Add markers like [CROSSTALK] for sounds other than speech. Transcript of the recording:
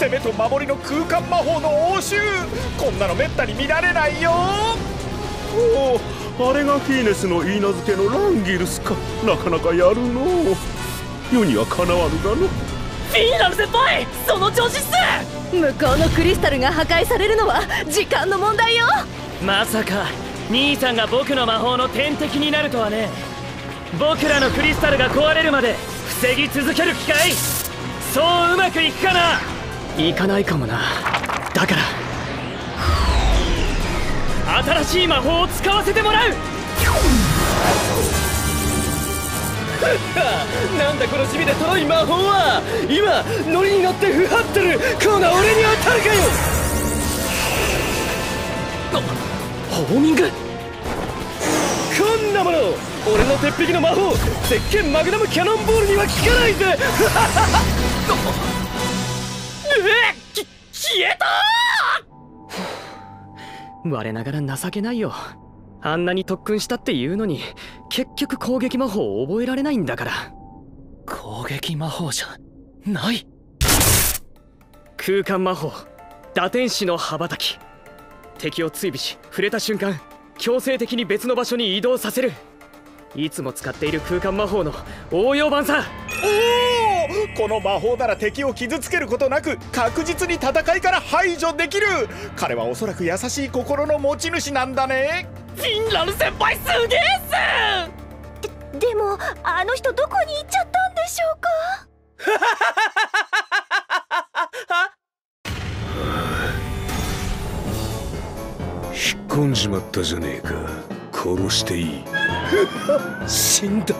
攻めと守りの空間魔法の応酬。こんなのめったに見られないよ。おおあれがフィーネスの言い名付けのランギルスか。なかなかやるの世にはかなわぬがの。フィーナル先輩その調子っす。向こうのクリスタルが破壊されるのは時間の問題よ。まさか兄さんが僕の魔法の天敵になるとはね。僕らのクリスタルが壊れるまで防ぎ続ける機会そううまくいくかな？いかないかもな。だから。新しい魔法を使わせてもらう。[LAUGHS] なんだこの地味でとろい魔法は。今ノリに乗って不張ってる。こんな俺に当たるかよ。ホーミング？こんなもの俺の鉄壁の魔法。石鹸マグナムキャノンボールには効かないぜ。[LAUGHS] 消えた [SIGHS] 我ながら情けないよ。あんなに特訓したっていうのに結局攻撃魔法を覚えられないんだから。攻撃魔法じゃない？空間魔法。打天使の羽ばたき。敵を追尾し触れた瞬間強制的に別の場所に移動させる。いつも使っている空間魔法の応用版さ！おおこの魔法なら敵を傷つけることなく確実に戦いから排除できる。彼はおそらく優しい心の持ち主なんだね。フィンラル先輩すげえっす。ででもあの人どこに行っちゃったんでしょうか？引っ込んじまったじゃねえか。殺していい。死んだ